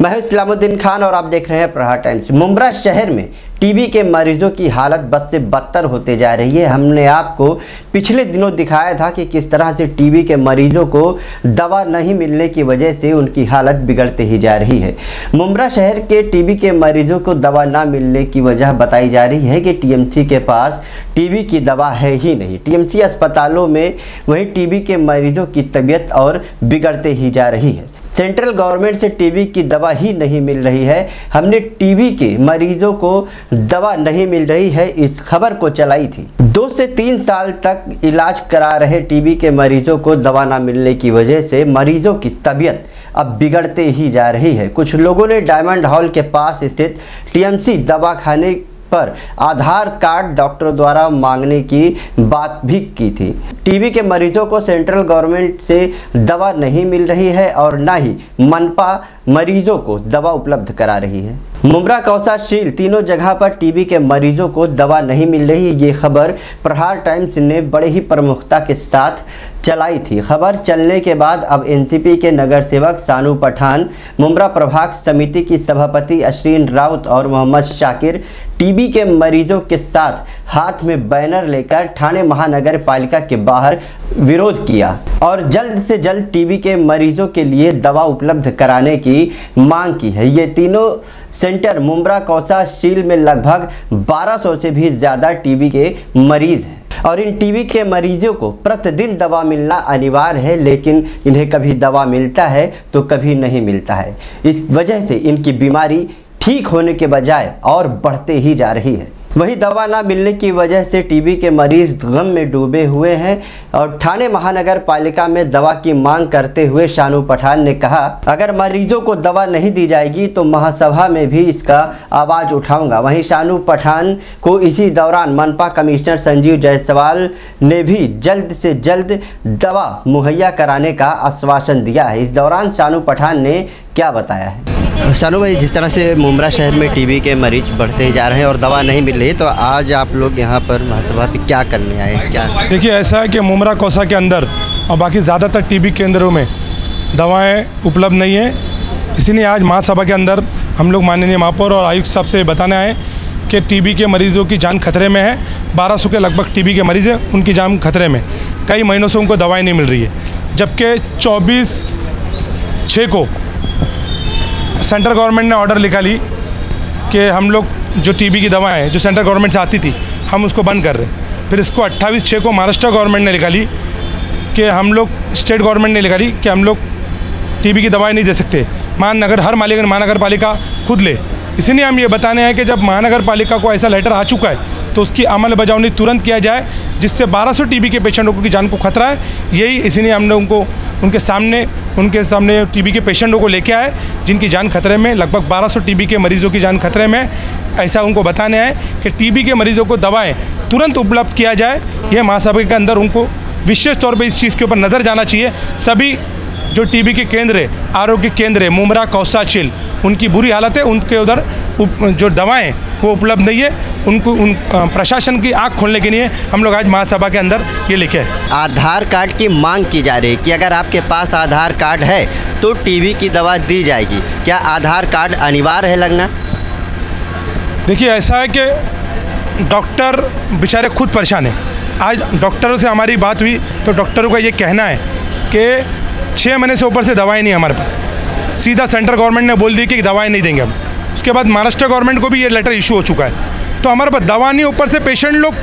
मैं हूँ इस्लामुद्दीन खान और आप देख रहे हैं प्रहार टाइम्स। मुमरा शहर में टीबी के मरीजों की हालत बद से बदतर होते जा रही है। हमने आपको पिछले दिनों दिखाया था कि किस तरह से टीबी के मरीजों को दवा नहीं मिलने की वजह से उनकी हालत बिगड़ते ही जा रही है। मुम्बरा शहर के टीबी के मरीजों को दवा ना मिलने की वजह बताई जा रही है कि टीएमसी के पास टीबी की दवा है ही नहीं। टीएमसी अस्पतालों में वहीं टीबी के मरीजों की तबीयत और बिगड़ते ही जा रही है। सेंट्रल गवर्नमेंट से टीबी की दवा ही नहीं मिल रही है। हमने टीबी के मरीजों को दवा नहीं मिल रही है, इस खबर को चलाई थी। दो से तीन साल तक इलाज करा रहे टीबी के मरीजों को दवा ना मिलने की वजह से मरीजों की तबीयत अब बिगड़ते ही जा रही है। कुछ लोगों ने डायमंड हॉल के पास स्थित टीएमसी दवाखाने पर आधार कार्ड डॉक्टरों द्वारा मांगने की बात भी की थी। टीबी के मरीजों को सेंट्रल गवर्नमेंट से दवा नहीं मिल रही है और ना ही मनपा मरीजों को दवा उपलब्ध करा रही है। मुमरा कौसा शील तीनों जगह पर टीबी के मरीजों को दवा नहीं मिल रही, ये खबर प्रहार टाइम्स ने बड़े ही प्रमुखता के साथ चलाई थी। खबर चलने के बाद अब एनसीपी के नगर सेवक सानू पठान मुमरा प्रभाग समिति की सभापति अश्रीन राउत और मोहम्मद शाकिर टीबी के मरीजों के साथ हाथ में बैनर लेकर ठाणे महानगर पालिका के बाहर विरोध किया और जल्द से जल्द टीबी के मरीजों के लिए दवा उपलब्ध कराने की मांग की है। ये तीनों सेंटर मुमरा कौसा शील में लगभग 1200 से भी ज़्यादा टीबी के मरीज़ हैं। और इन टीबी के मरीजों को प्रतिदिन दवा मिलना अनिवार्य है, लेकिन इन्हें कभी दवा मिलता है तो कभी नहीं मिलता है। इस वजह से इनकी बीमारी ठीक होने के बजाय और बढ़ते ही जा रही है। वही दवा ना मिलने की वजह से टीबी के मरीज़ गम में डूबे हुए हैं और ठाणे महानगर पालिका में दवा की मांग करते हुए शानू पठान ने कहा, अगर मरीजों को दवा नहीं दी जाएगी तो महासभा में भी इसका आवाज़ उठाऊँगा। वहीं शानू पठान को इसी दौरान मनपा कमिश्नर संजीव जायसवाल ने भी जल्द से जल्द दवा मुहैया कराने का आश्वासन दिया है। इस दौरान शानू पठान ने क्या बताया है? शानू भाई, जिस तरह से मुमरा शहर में टीबी के मरीज़ बढ़ते जा रहे हैं और दवा नहीं मिल रही तो आज आप लोग यहाँ पर महासभा पे क्या करने आए क्या? देखिए, ऐसा है कि मुमरा कोसा के अंदर और बाकी ज़्यादातर टीबी केंद्रों में दवाएँ उपलब्ध नहीं है। इसीलिए आज महासभा के अंदर हम लोग माननीय महापौर और आयुक्त साहब से बताने आए कि टीबी के मरीजों की जान खतरे में है। 1200 के लगभग टीबी के मरीज़ हैं, उनकी जान खतरे में। कई महीनों से उनको दवाएँ नहीं मिल रही है। जबकि 24 छः को सेंट्रल गवर्नमेंट ने ऑर्डर लिखा ली कि हम लोग जो टीबी की दवाएँ जो सेंट्रल गवर्नमेंट से आती थी, हम उसको बंद कर रहे हैं। फिर इसको अट्ठाईस छः को महाराष्ट्र गवर्नमेंट ने निकाली कि हम लोग, स्टेट गवर्नमेंट ने निकाली कि हम लोग टीबी की दवाएँ नहीं दे सकते। महानगर, हर मालिक महानगर पालिका खुद ले। इसीलिए हम ये बताने हैं कि जब महानगर पालिका को ऐसा लेटर आ चुका है तो उसकी अमल बजावनी तुरंत किया जाए, जिससे 1200 टीबी के पेशेंटों की जान को खतरा है। यही इसीलिए हमने उनको उनके सामने उनके सामने टीबी के पेशेंटों को लेके आए, जिनकी जान खतरे में, लगभग 1200 टीबी के मरीजों की जान खतरे में। ऐसा उनको बताने आए कि टीबी के मरीजों को दवाएँ तुरंत उपलब्ध किया जाए। यह महासभा के अंदर उनको विशेष तौर पर इस चीज़ के ऊपर नज़र जाना चाहिए। सभी जो टीबी के केंद्र है आरोग्य केंद्र है मुमरा कौसाचिल उनकी बुरी हालत है उनके उधर जो दवाएँ वो उपलब्ध नहीं है उनको उन प्रशासन की आँख खोलने के लिए हम लोग आज महासभा के अंदर ये लिखे हैं। आधार कार्ड की मांग की जा रही है कि अगर आपके पास आधार कार्ड है तो टीबी की दवा दी जाएगी। क्या आधार कार्ड अनिवार्य है लगना? देखिए ऐसा है कि डॉक्टर बेचारे खुद परेशान हैं। आज डॉक्टरों से हमारी बात हुई तो डॉक्टरों का ये कहना है कि छः महीने से ऊपर से दवाएँ नहीं हमारे पास। सीधा सेंट्रल गवर्नमेंट ने बोल दी कि दवाएँ नहीं देंगे हम। उसके बाद महाराष्ट्र गवर्नमेंट को भी ये लेटर इशू हो चुका है। तो हमारे पास दवा नहीं, ऊपर से पेशेंट लोग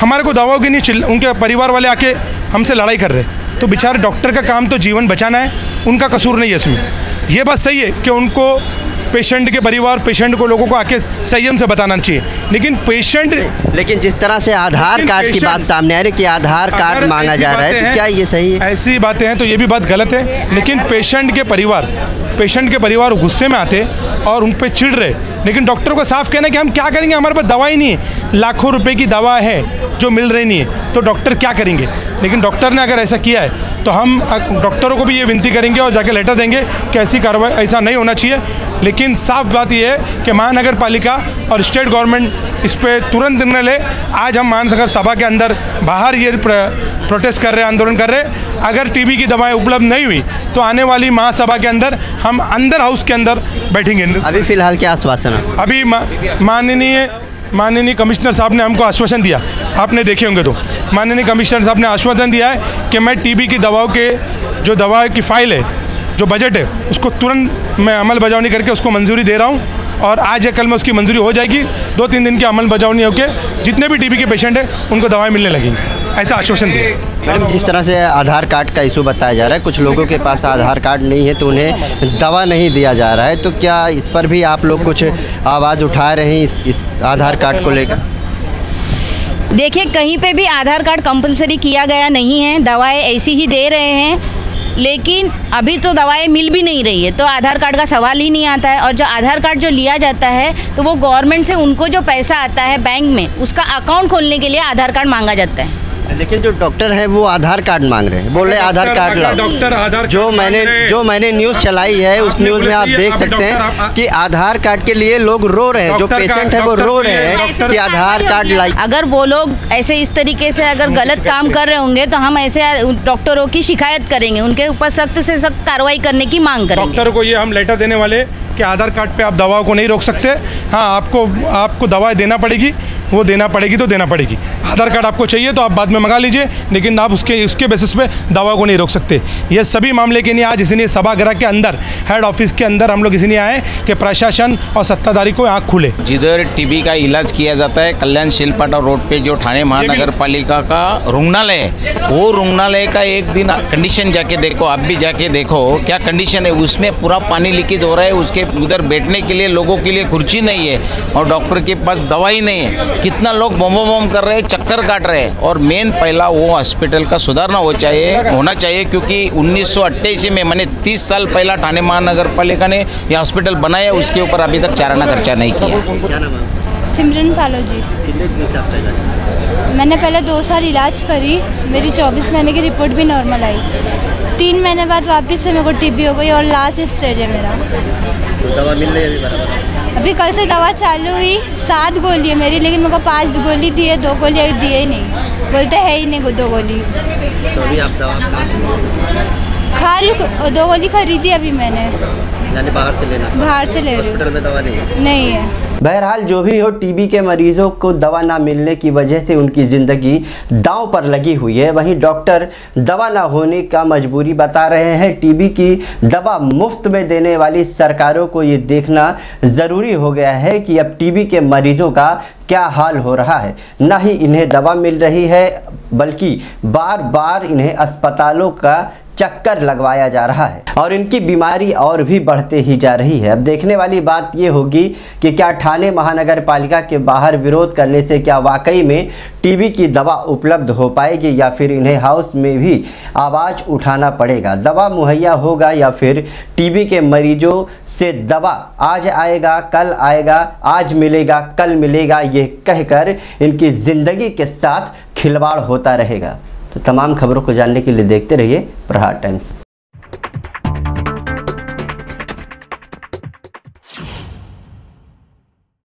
हमारे को दवाओं की नहीं उनके परिवार वाले आके हमसे लड़ाई कर रहे तो बेचारे डॉक्टर का काम तो जीवन बचाना है, उनका कसूर नहीं है इसमें। ये बात सही है कि उनको पेशेंट के परिवार पेशेंट को लोगों को आके संयम से बताना चाहिए। लेकिन पेशेंट लेकिन जिस तरह से आधार कार्ड की बात सामने आ रही है कि आधार कार्ड मांगा जा रहा है तो क्या ये सही है? ऐसी बातें हैं तो ये भी बात गलत है। लेकिन पेशेंट के परिवार पेशेंट के परिवार गुस्से में आते और उन पर चिड़ रहे। लेकिन डॉक्टर को साफ़ कहना कि हम क्या करेंगे? हमारे पास दवाई नहीं है। लाखों रुपए की दवा है जो मिल रही नहीं है। तो डॉक्टर क्या करेंगे? लेकिन डॉक्टर ने अगर ऐसा किया है तो हम डॉक्टरों को भी ये विनती करेंगे और जाके लेटर देंगे कि ऐसी कार्रवाई ऐसा नहीं होना चाहिए। लेकिन साफ़ बात यह है कि महानगर पालिका और स्टेट गवर्नमेंट इस पर तुरंत निर्णय ले। आज हम महानगर सभा के अंदर बाहर ये प्रोटेस्ट कर रहे हैं आंदोलन कर रहे हैं। अगर टीबी की दवाएँ उपलब्ध नहीं हुई तो आने वाली महासभा के अंदर हम अंदर हाउस के अंदर बैठेंगे। अभी फ़िलहाल क्या आश्वासन है? अभी माननीय माननीय कमिश्नर साहब ने हमको आश्वासन दिया। आपने देखे होंगे तो। माननीय कमिश्नर साहब ने आश्वासन दिया है कि मैं टीबी की दवाओं के जो दवा की फ़ाइल है जो बजट है उसको तुरंत मैं अमल बजावनी करके उसको मंजूरी दे रहा हूँ और आज या कल में उसकी मंजूरी हो जाएगी। दो तीन दिन की अमल बजावनी होकर जितने भी टीबी के पेशेंट हैं उनको दवाएँ मिलने लगेंगी। ऐसा आश्वासन दिए मैडम जिस तरह से आधार कार्ड का इशू बताया जा रहा है कुछ लोगों के पास आधार कार्ड नहीं है तो उन्हें दवा नहीं दिया जा रहा है तो क्या इस पर भी आप लोग कुछ आवाज़ उठा रहे हैं इस, इस आधार कार्ड को लेकर? देखिए कहीं पे भी आधार कार्ड कंपलसरी किया गया नहीं है दवाएँ ऐसी ही दे रहे हैं लेकिन अभी तो दवाएँ मिल भी नहीं रही है तो आधार कार्ड का सवाल ही नहीं आता है। और जो आधार कार्ड जो लिया जाता है तो वो गवर्नमेंट से उनको जो पैसा आता है बैंक में, उसका अकाउंट खोलने के लिए आधार कार्ड मांगा जाता है। लेकिन जो डॉक्टर है वो आधार कार्ड मांग रहे हैं। बोल रहे आधार कार्ड लाओ डॉक्टर आधार जो मैंने जो मैंने न्यूज़ चलाई है उस न्यूज़ में आप देख सकते हैं कि आधार कार्ड के लिए लोग रो रहे हैं। जो पेशेंट है वो रो रहे हैं कि आधार कार्ड लाई अगर वो लोग ऐसे इस तरीके से अगर गलत काम कर रहे होंगे तो हम ऐसे डॉक्टरों की शिकायत करेंगे। उनके ऊपर सख्त से सख्त कार्रवाई करने की मांग करेंगे। डॉक्टर को ये हम लेटर देने वाले कि आधार कार्ड पे आप दवाओं को नहीं रोक सकते। हाँ आपको आपको दवाएँ देना पड़ेगी। वो देना पड़ेगी तो देना पड़ेगी। आधार कार्ड आपको चाहिए तो आप बाद में मंगा लीजिए लेकिन आप उसके उसके बेसिस पे दवा को नहीं रोक सकते। ये सभी मामले के लिए आज इसलिए सभागृह के अंदर हेड ऑफ़िस के अंदर हम लोग इसलिए आए कि प्रशासन और सत्ताधारी को आँख खुले। जिधर टीबी का इलाज किया जाता है कल्याण शिलपाटा रोड पे जो ठाणे महानगर पालिका का रुग्णालय है वो रुग्णालय का एक दिन कंडीशन जाके देखो आप भी जाके देखो क्या कंडीशन है? उसमें पूरा पानी लीकेज हो रहा है उसके उधर बैठने के लिए लोगों के लिए कुर्सी नहीं है और डॉक्टर के पास दवाई नहीं है। कितना लोग बम बम कर रहे हैं चक्कर काट रहे हैं। और मेन पहला वो हॉस्पिटल का सुधारना हो चाहिए होना चाहिए क्योंकि उन्नीस में मैंने 30 साल पहला ठाणे महानगर पालिका ने यह हॉस्पिटल बनाया उसके ऊपर अभी तक चाराना खर्चा नहीं किया। सिमरन पालो जी। मैंने पहले दो साल इलाज करी मेरी 24 महीने की रिपोर्ट भी नॉर्मल आई। तीन महीने बाद वापस से मेरे को टीबी हो गई और लास्ट स्टेज है मेरा। तो दवा मिल रही है अभी बराबर? अभी कल से दवा चालू हुई, सात गोली है मेरी, लेकिन मेरे को पाँच गोली दी है, दो गोली दिए ही नहीं। बोलते है ही नहीं दो गोली। तो अभी आप दवा खा रही दो गोली खरीदी अभी मैंने। यानी बाहर से लेना बाहर से ले रही हूँ। में दवा नहीं है। नहीं है। बहरहाल जो भी हो टीबी के मरीजों को दवा ना मिलने की वजह से उनकी ज़िंदगी दांव पर लगी हुई है। वहीं डॉक्टर दवा ना होने का मजबूरी बता रहे हैं। टीबी की दवा मुफ़्त में देने वाली सरकारों को ये देखना ज़रूरी हो गया है कि अब टीबी के मरीजों का क्या हाल हो रहा है। ना ही इन्हें दवा मिल रही है बल्कि बार बार इन्हें अस्पतालों का चक्कर लगवाया जा रहा है और इनकी बीमारी और भी बढ़ते ही जा रही है। अब देखने वाली बात ये होगी कि क्या ठाणे महानगर पालिका के बाहर विरोध करने से क्या वाकई में टीबी की दवा उपलब्ध हो पाएगी या फिर इन्हें हाउस में भी आवाज़ उठाना पड़ेगा? दवा मुहैया होगा या फिर टीबी के मरीजों से दवा आज आएगा, कल आएगा, आज मिलेगा, कल मिलेगा, ये कहकर इनकी ज़िंदगी के साथ खिलवाड़ होता रहेगा। तो तमाम खबरों को जानने के लिए देखते रहिए प्रहार टाइम्स।